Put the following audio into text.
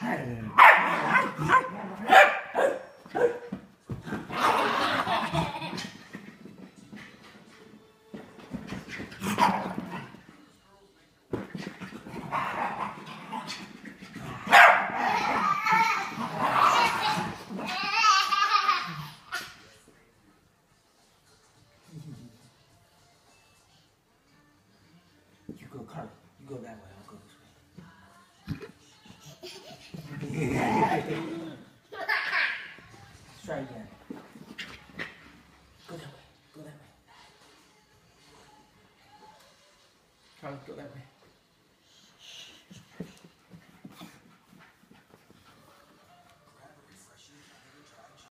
You go cart. You go that way. I'll go this way. Let's try again. Go that way. Go that way. Carla, go that way.